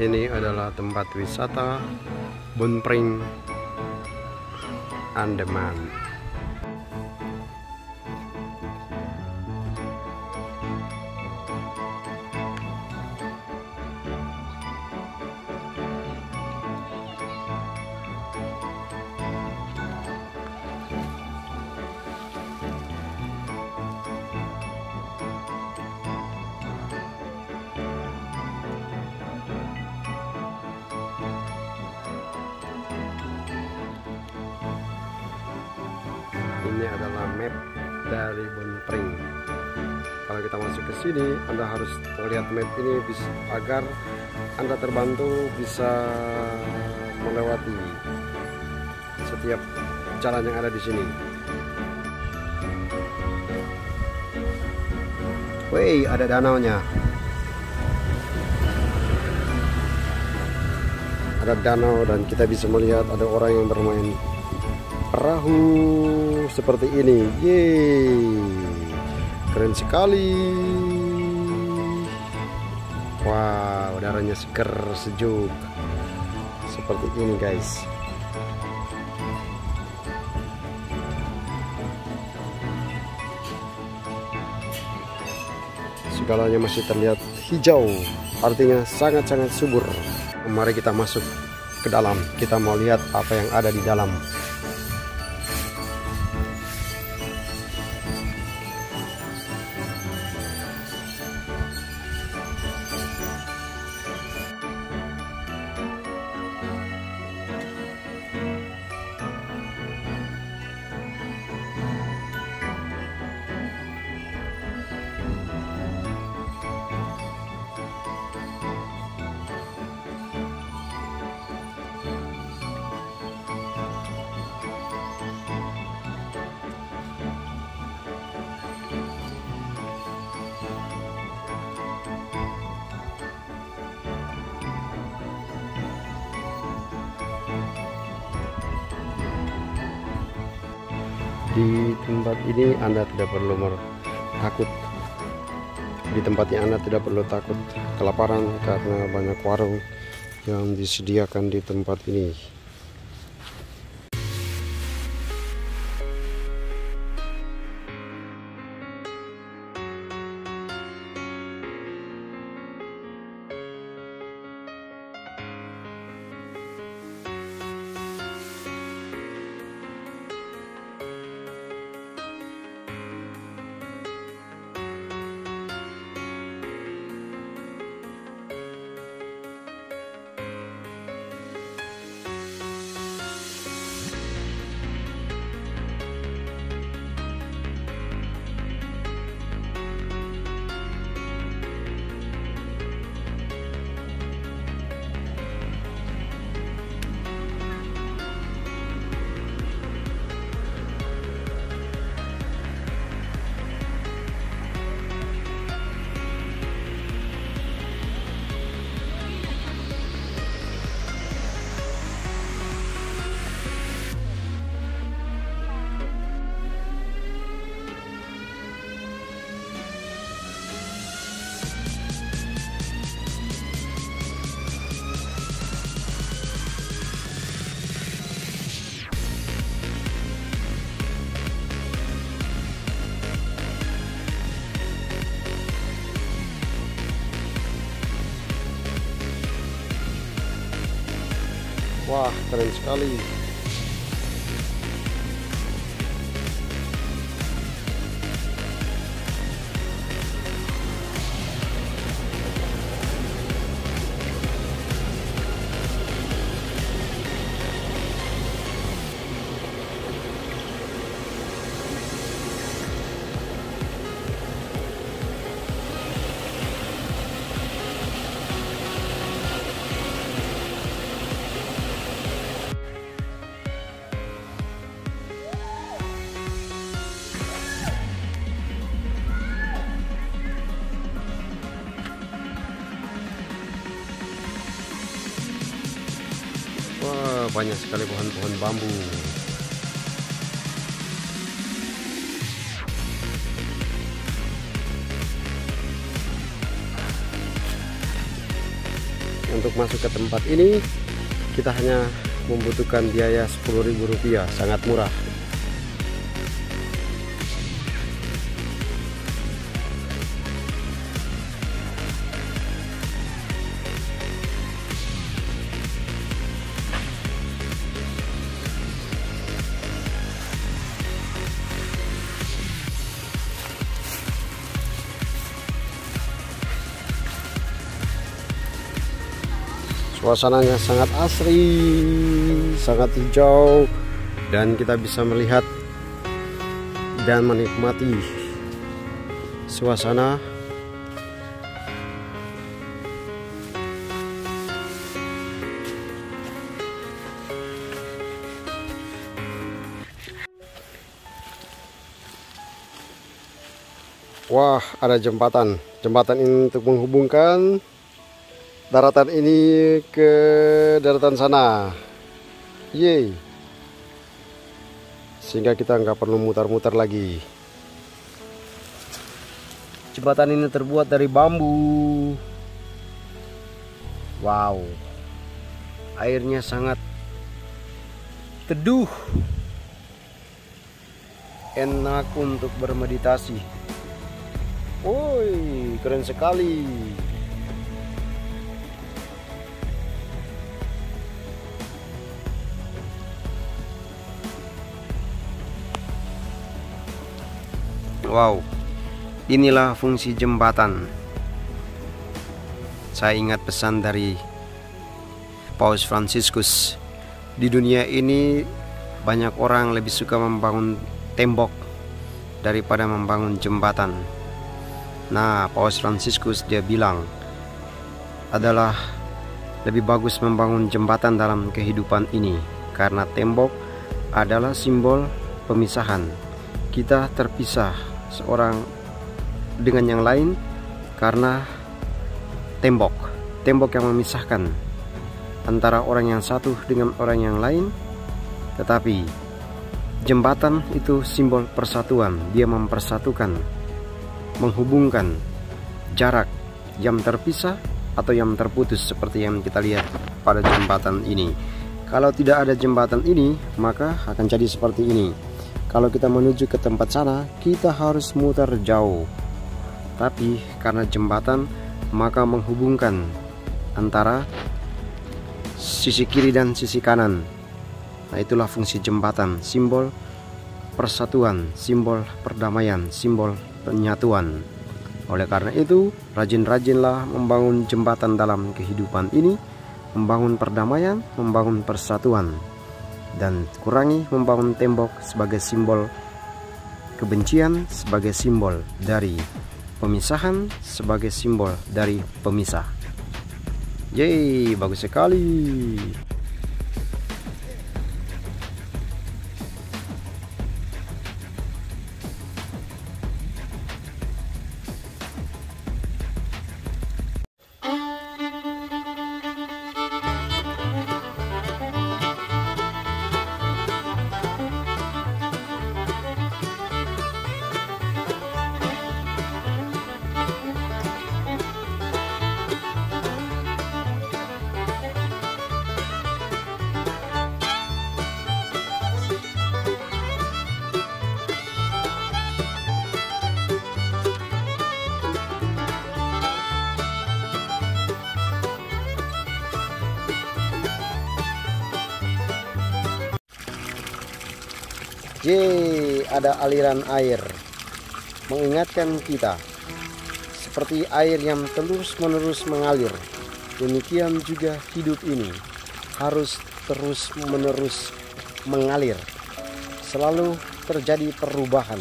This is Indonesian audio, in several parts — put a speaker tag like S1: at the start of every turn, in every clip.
S1: Ini adalah tempat wisata Bunpring Andaman. Ini adalah map dari Bunpring. Kalau kita masuk ke sini, Anda harus melihat map ini agar Anda terbantu bisa melewati setiap jalan yang ada di sini. Wih, ada danaunya. Ada danau dan kita bisa melihat ada orang yang bermain perahu seperti ini. Yeay. Keren sekali. Wow, udaranya seger, sejuk. Seperti ini, guys. Segalanya masih terlihat hijau, artinya sangat-sangat subur. Mari kita masuk ke dalam. Kita mau lihat apa yang ada di dalam. Di tempat ini Anda tidak perlu takut di tempatnya Anda tidak perlu takut kelaparan karena banyak warung yang disediakan di tempat ini Wah, keren sekali. Banyak sekali pohon-pohon bambu. untuk masuk ke tempat ini kita hanya membutuhkan biaya Rp10.000 sangat murah suasananya sangat asri sangat hijau dan kita bisa melihat dan menikmati suasana Wah, ada jembatan. Jembatan ini untuk menghubungkan daratan ini ke daratan sana. Yeay. Sehingga kita nggak perlu mutar-mutar lagi. Jembatan ini terbuat dari bambu. Wow. Airnya sangat teduh. Enak untuk bermeditasi. Woi keren sekali Wow, inilah fungsi jembatan. Saya ingat pesan dari Paus Franciscus. Di dunia ini banyak orang lebih suka membangun tembok daripada membangun jembatan. Nah, Paus Franciscus dia bilang adalah lebih bagus membangun jembatan dalam kehidupan ini karena tembok adalah simbol pemisahan. Kita terpisah seorang dengan yang lain karena tembok. Tembok yang memisahkan antara orang yang satu dengan orang yang lain. Tetapi jembatan itu simbol persatuan. Dia mempersatukan menghubungkan jarak yang terpisah atau yang terputus seperti yang kita lihat pada jembatan ini. Kalau tidak ada jembatan ini maka akan jadi seperti ini kalau kita menuju ke tempat sana, kita harus muter jauh. Tapi karena jembatan, maka menghubungkan antara sisi kiri dan sisi kanan. Nah, itulah fungsi jembatan, simbol persatuan, simbol perdamaian, simbol penyatuan. Oleh karena itu, rajin-rajinlah membangun jembatan dalam kehidupan ini, membangun perdamaian, membangun persatuan dan kurangi membangun tembok sebagai simbol kebencian sebagai simbol dari pemisahan sebagai simbol dari pemisah. Yeay, bagus sekali. Ada aliran air mengingatkan kita seperti air yang terus-menerus mengalir. Demikian juga hidup ini harus terus-menerus mengalir. Selalu terjadi perubahan.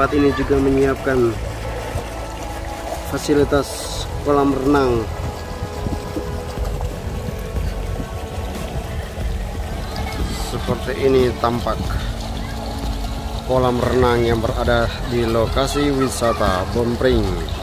S1: Tempat ini juga menyiapkan fasilitas kolam renang. Seperti ini tampak kolam renang yang berada di lokasi wisata Bompring